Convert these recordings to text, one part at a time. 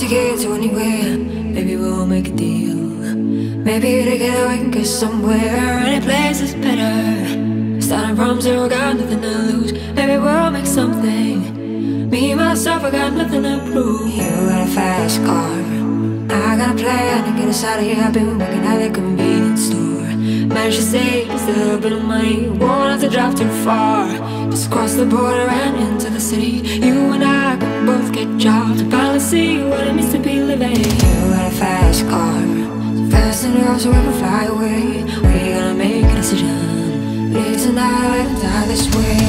a get to anywhere. Maybe we'll make a deal. Maybe together we can get somewhere. Any place is better. Starting from zero, got nothing to lose. Maybe we'll make something. Me, myself, I got nothing to prove. You got a fast car. I got a plan to get us out of here. I've been working at the convenience store. Managed to save us a little bit of money. Won't have to drive too far. Just cross the border and into the city. You and I So we can fly away. We gonna make a decision. Live tonight or die this way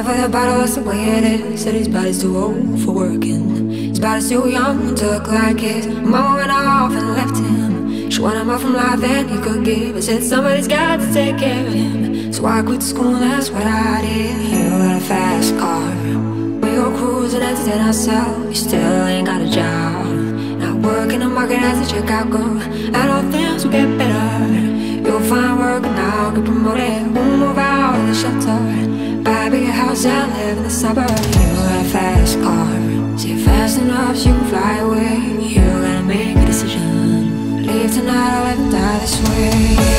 with a bottle, that's the way it is. Said his body's too old for working. His body's too young to look like his. Mama went off and left him. She wanted more from life than he could give. And said somebody's got to take care of him. So I quit school, and that's what I did. You got a fast car. We go cruising, entertain ourselves. You still ain't got a job. Not working the market as a checkout girl. And all things will get better. You'll find work and now get promoted. We'll move out of the shelter. House and live in the suburbs. You a fast car. See fast enough so you can fly away. You gotta make a decision. Leave tonight or and die this way.